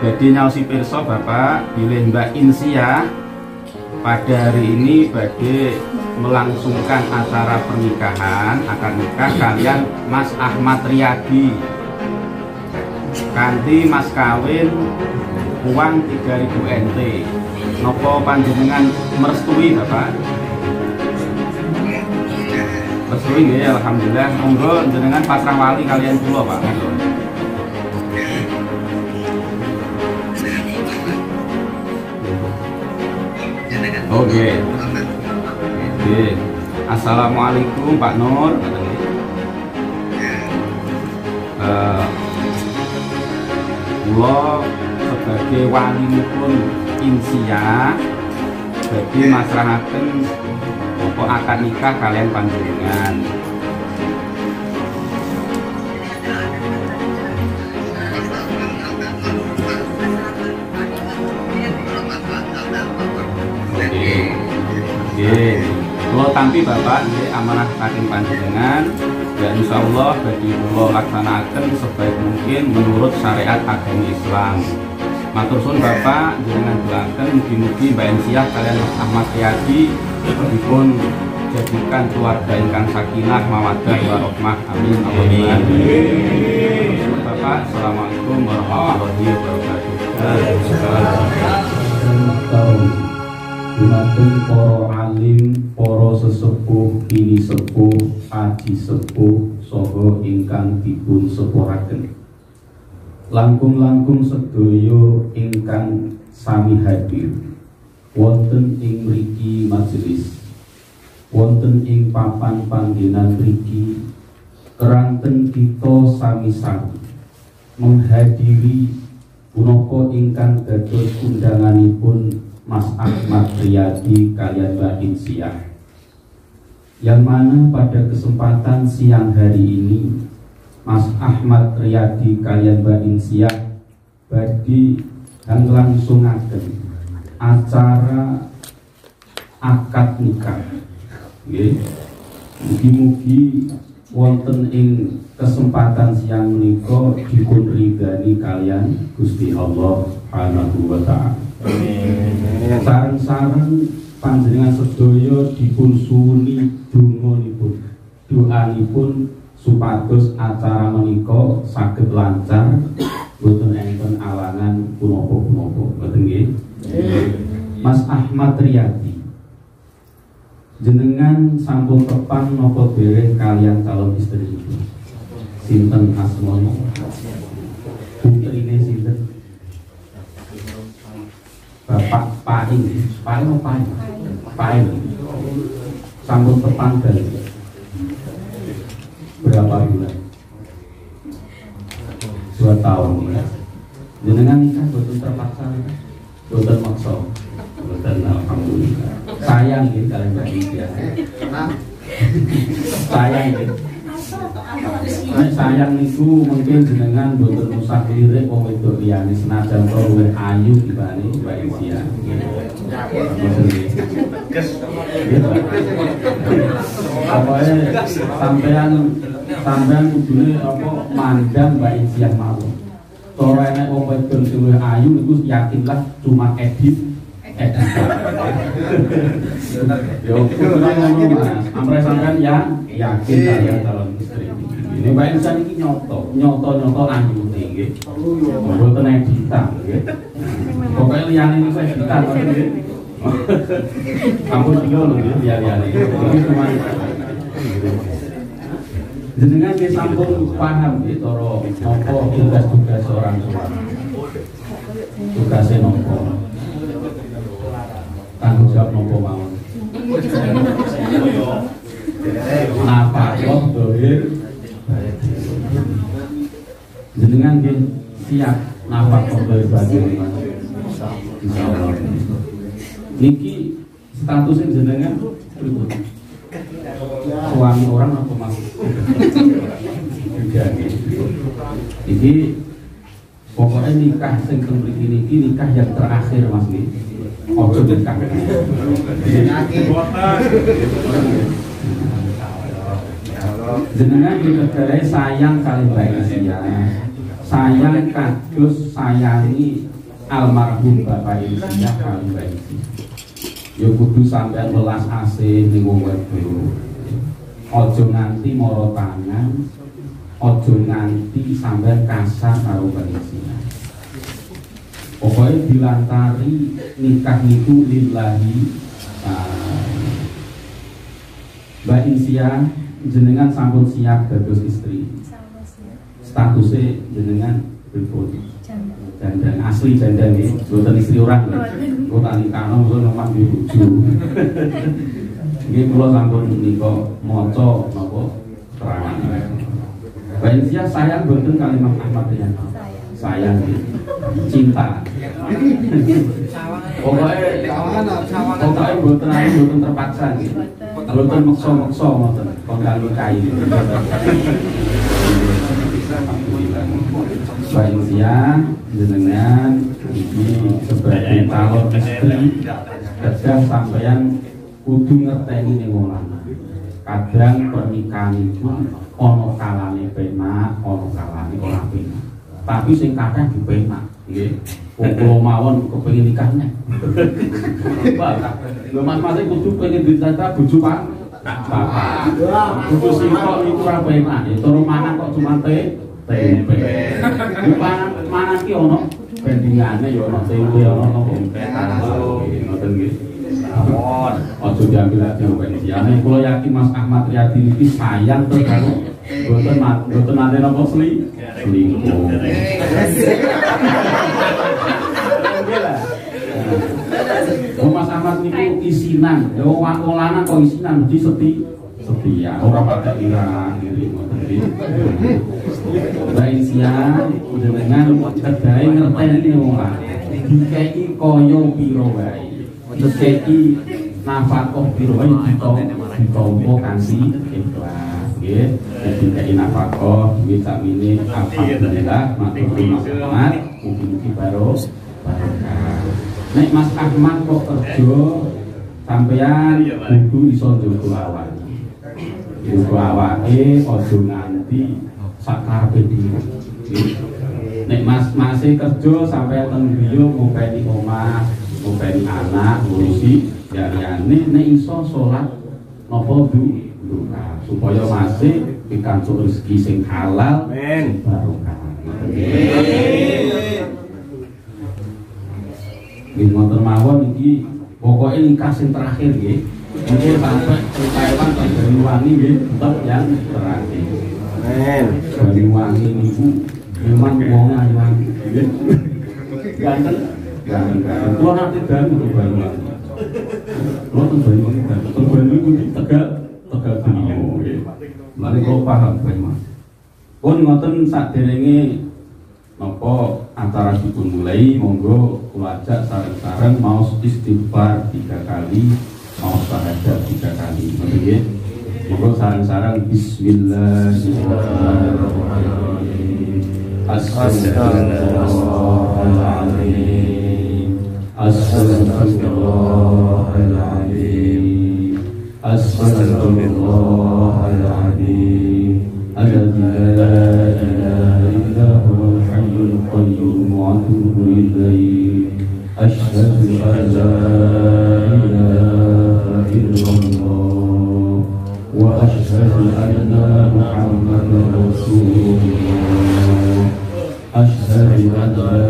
badhe nyaosi pirsa Bapak bilih Mbak Insia. Pada hari ini badhe melangsungkan acara pernikahan akan nikah kalian Mas Ahmad Riyadi. Kanthi mas kawin uang 3000 NT nopo panjenengan merestui Bapak? Merestui nggih alhamdulillah. Monggo jenengan pasrah wali kalian kula Pak Oke. Oke. Assalamualaikum Pak Nur. Kula sebagai wali pun insia jadi masrahaken apa akan nikah kalian panjenengan. Oke. Kula tampi Bapak nggih amanah saking panjenengan dan insya Allah bagi kula laksanakan sebaik mungkin menurut syariat agama Islam. Matur suwun Bapak jenengan doaken mugi-mugi Mbak Ensiah kalian Mas Ahmad Riyadi dipun jadikan keluarga ingkang sakinah mawaddah warahmah amin Allahumma amin. Bapak Assalamualaikum warahmatullahi wabarakatuh. tahun Dumateng para alim, para sesepuh, ini sepuh, aji sepuh, soho ingkang dipun sepuraken. Langkung-langkung sedoyo ingkang sami hadir. Wonten ing mriki majelis. Wonten ing papan panggenan mriki keranten kita sami-sami menghadiri punapa ingkang dados undanganipun Mas Ahmad Riyadi kalian Mbak Insiah yang mana pada kesempatan siang hari ini Mas Ahmad Riyadi kalian Mbak Insiah badi dan langsung acara akad nikah. Nggih. Mugi-mugi wonten ing kesempatan siang menika dipun ridani kalian Gusti Allah Subhanahu wa taala. Sareng-sareng panjenengan sedaya dipun suwuni donganipun. Doanipun supados acara menika saged lancar boten enten alangan punapa-punapa. Nggih. Mas Ahmad Riyadi jenengan sampun tepan nopo dereng kalian calon istri itu sinten asmono putrine sinten bapak paing paing apa paing paing sampun tepan dari berapa bulan dua tahun ya. Jenengan nikah betul terpaksa betul maksa. Betul alhamdulillah. Sayang ya kalian India sayang ya Nah, sayang niku mungkin jenengan boten usah lirik wong wedok liyane senajan to luwih ayu dibanding Mbak nggih. Pokoknya sampean sampean kudune apa mandang Mbak India mau. Cara enek wong wedok luwih ayu niku yakinlah cuma edit edit. Yo, sampean ya yakin kalian calon istri. Ini Mbak Insan ini nyoto, nyoto nyoto ayu nih, Mboten editan, nggih. Pokoknya liyane ini saya editan, nggih. Ampun iyo lho nggih, liyane. Ini cuma jenengan nggih sampun paham nggih cara napa tugas-tugas seorang suami. Tugasnya nopo. Tanggung jawab nopo mawon. Napa kok dohir jenengan nggih siap apa kode bagian Insyaallah. Niki statusnya jenengan berikut. Suami orang apa mas? Ini pokoknya nikah sing mriki niki nikah yang terakhir Mas nih. Ojo nikah. Jenengan dikegare sayang kali baik ya. Sayang kados sayangi almarhum Bapak Insinyah kali baik. Ya kudu sampean welas asih ning wong. Ojo nganti moro tangan, ojo nganti sampean kasar karo Insinyah. Pokoknya dilantari nikah itu lillahi uh, Mbak Insia jenengan sampun siap dados istri statusnya jenengan berikut dan dan asli janda nih bukan istri orang lo tani kano lo nomor di buju ini pulau sampun niko moco nopo terangan Mbak Insia sayang buatan kalimat Ahmad ya. Sayang cinta. Pokoknya pokoknya buatan aja buatan terpaksa gitu buatan maksa-maksa ngoten. Kon kanggo Baik ya, jenengan ini sebagai calon istri kadang sampeyan kudu ngerteni ning lanang. Kadang pernikahan itu ono kalane penak, ono kalane ora penak. Tapi sing kadang dipenak, nggih. Kula mawon kepengin nikahnya. Lho mas-mas kudu pengen ditata bojo Pak. Bapak. Kudu singkok iku ora penak. Turu mangan kok cuma te tempe. Ku pangan mangan ki ono bandingane ya ono tempe ono nopo. Ngoten nggih. Ampun, ojo diambil aja pensiane. Kula yakin Mas Ahmad Riyadi iki sayang terus karo mboten mboten nate napa sli selingkuh. Mas Ahmad niku isinan, ya wong lanang kok isinan mesti seti setia, ora pakai ira iri ngoten. Baik siang, dengan kedai ngerteni wong. Dikeki kaya piro wae. Dikeki nafkah piro wae ditompo kanthi ikhlas. Nggih, dikeki nafkah duit sak mini alhamdulillah matur Mas Ahmad, mugi-mugi barokah. Nek Mas Ahmad kok kerja sampean kudu iso njogo awak. Njogo awake aja nganti sakarepe dhewe. Nek Mas masih kerja sampai teng biyo ngopeni omah, ngopeni anak, ngurusi liyane nek iso salat napa du supaya masih pikantuk rezeki sing halal sing barokah. Nggih wonten mawon iki pokoke nikah sing terakhir nggih. Mungkin sampai Taiwan dan Banyuwangi nggih tetap yang terakhir. Amin. Banyuwangi niku memang wong nggih. Ganteng. Ganteng. Kulo nanti dan Banyuwangi. Kulo teng Banyuwangi dan teng Banyuwangi Tegal Tegal Beliau nggih. Mari kula paham Banyuwangi. Pun ngoten saderenge Napa antara dipun mulai monggo kula ajak sareng-sareng mau istighfar tiga kali, mau syahadat tiga kali. Nggih. Monggo sareng-sareng bismillahirrahmanirrahim. Astagfirullahaladzim. Astagfirullahaladzim. Astagfirullahaladzim. الذي لا إله إلا هو الحي القيوم وأتوب إليه أشهد أن لا إله أن محمدا رسول الله أشهد أن لا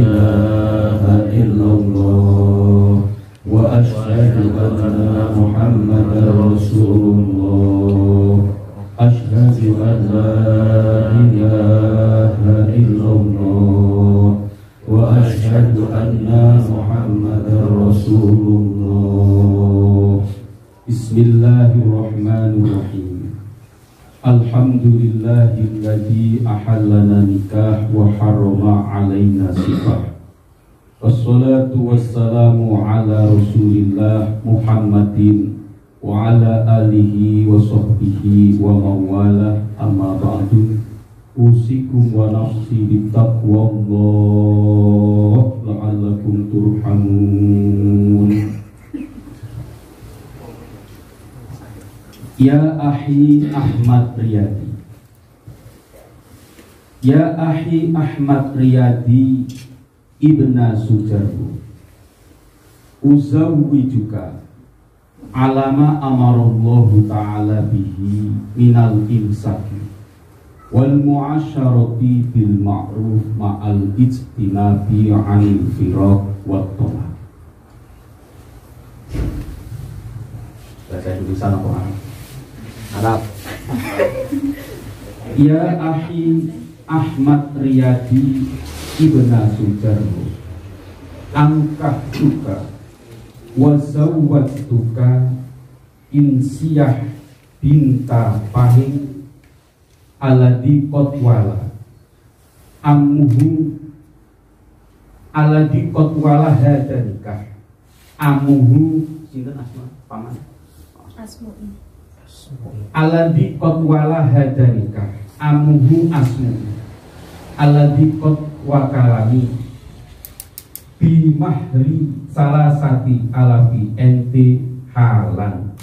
إله إلا الله وأشهد أن محمدا رسول الرحمن الرحيم. الحمد لله الذي أحلنا نكاح وحرم علينا سفر والصلاة والسلام على رسول الله محمد وعلى آله وصحبه ومن والاه أما بعد أوصيكم ونفسي بتقوى الله لعلكم ترحمون. Ya Ahi Ahmad Riyadi. Ya Ahi Ahmad Riyadi Ibna Sujarbu juga Alama amarallahu ta'ala bihi Minal imsaki Wal mu'asyarati bil ma'ruf Ma'al ijtinabi anil firaq Wa tolak Baca dulu sana Quran Arab. Ya Ahi Ahmad Riyadi Ibna Sujarwo Angkah juga Wazawat tuka Insiyah Binta Pahing. Aladi Kotwala Amuhu. Aladi Kotwala Hadanikah Amuhu. Sinten asma? Paman? Asmu'i Aladi kot wala hadanika amuhu asmu. Aladi kot wakalani. Bimahri salasati alafi ente halan.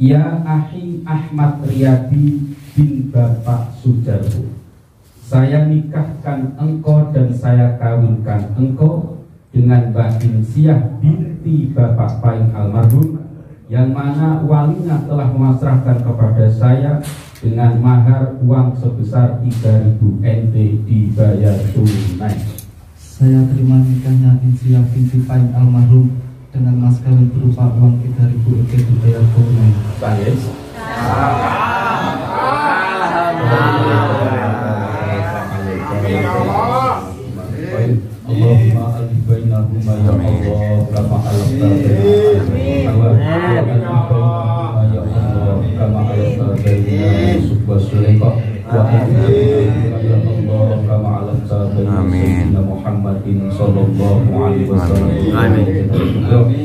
Ya ahi Ahmad Riyadi bin Bapak Sujarwo. Saya nikahkan engkau dan saya kawinkan engkau dengan Mbak Insiah binti Bapak Paing almarhum yang mana walinya telah memasrahkan kepada saya dengan mahar uang sebesar 3000 NT dibayar tunai. Saya terima nikahnya Insiah binti Pain almarhum dengan mas kawin berupa uang 3000 NT dibayar tunai. Baik. Allahumma alif bainahuma ya Allah kama kama Amin. Muhammadin sallallahu alaihi wasallam. Amin.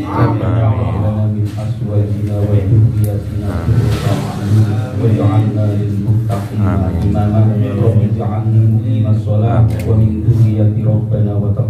Amin. أزواجنا وذرياتنا واجعلنا للمتقين إماما رب اجعلني مقيم الصلاة ومن ذرية ربنا وتقبل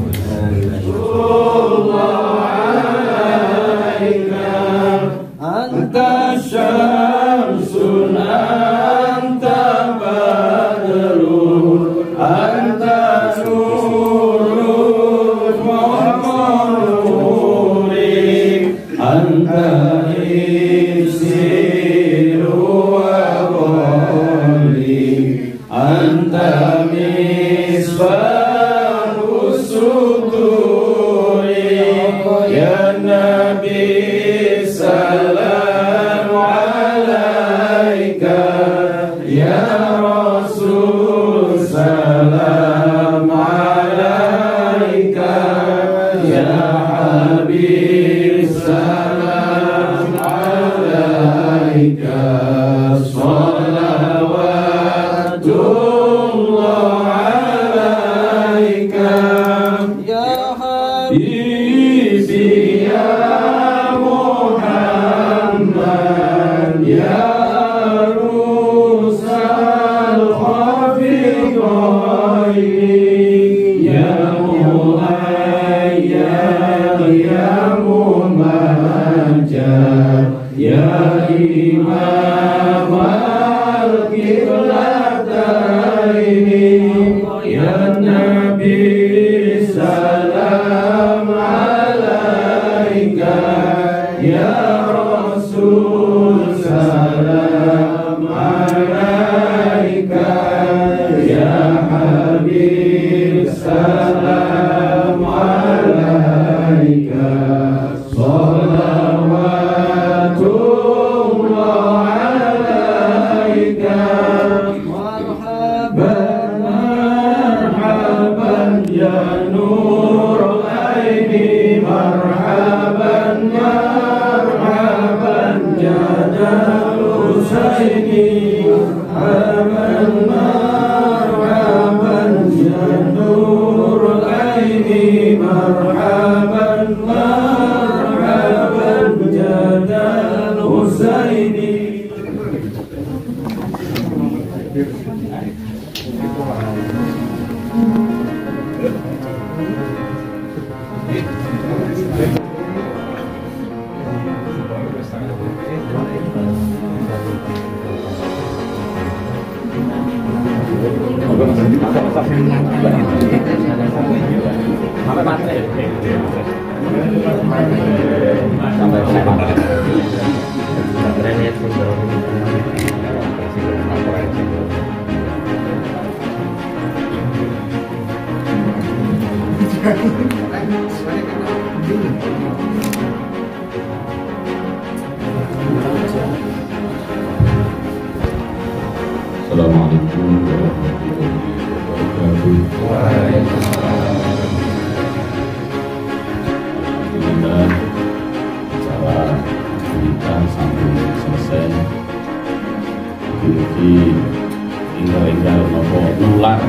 sua آمنا. Assalamualaikum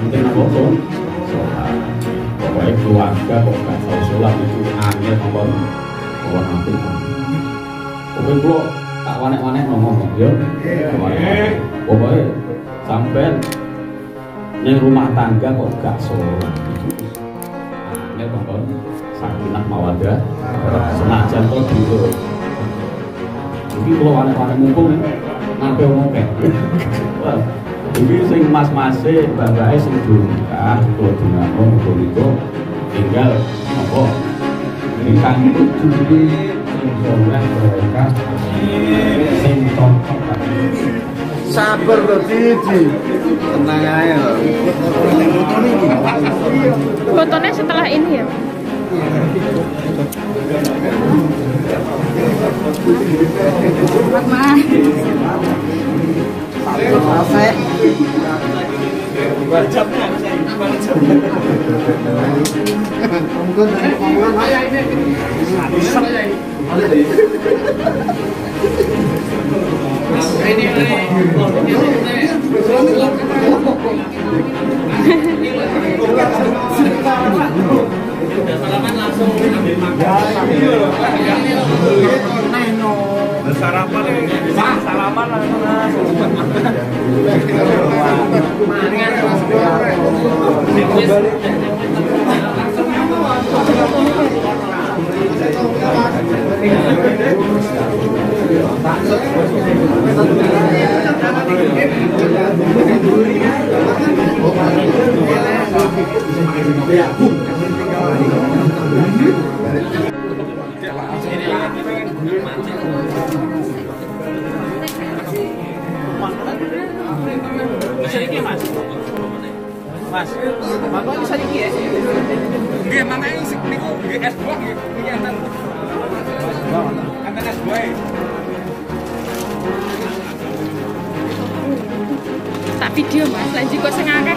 Mungkin kon sholat Pokoknya keluarga kok gak tahu sholat itu angin nopo Wah nanti. Pokoknya kalau tak wanek-wanek ngomong ya. Pokoknya sampai ini rumah tangga kok gak sholat. Ini kongkon sakinah mawadah senajan kok gitu jadi kalau wanek-wanek mumpung ngapain ngomong? Kayak jadi sing mas-mase banggae sing durungkah kalau dinamo kalau itu tinggal apa? Nikah itu sing soleh mereka sing cocok. Sabar loh Didi. Tenang aja loh Fotonya setelah ini ya? vâng chấm này vâng chấm không có đấy không có nói anh đi sắp đây Hãy subscribe cho kênh Ghiền Mì Gõ Để không bỏ lỡ những video hấp dẫn Yes. Mas. Bapak bisa lagi ya. Nggih, makane ini niku gak S2 nggih kelihatan. Enten S2. Tak video Mas, lanjut kok sing ya.